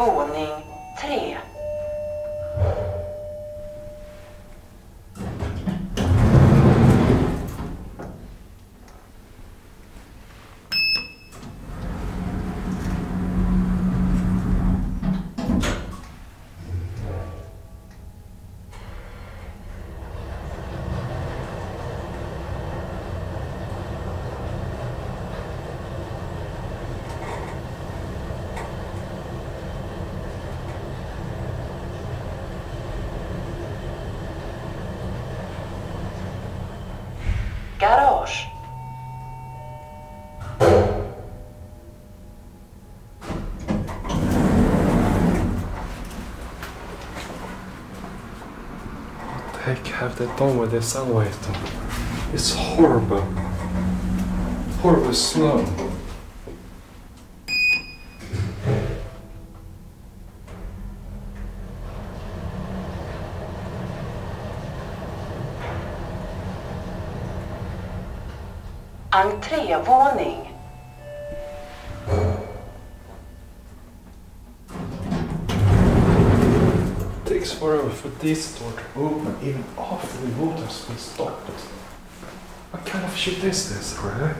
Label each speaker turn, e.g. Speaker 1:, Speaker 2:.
Speaker 1: Våning tre. Garage.
Speaker 2: What the heck have they done with this elevator? It's horrible. Horrible snow.
Speaker 1: Entrévåning.
Speaker 2: It takes forever for this door to open even after the water's been stopped. What kind of shit is this, really?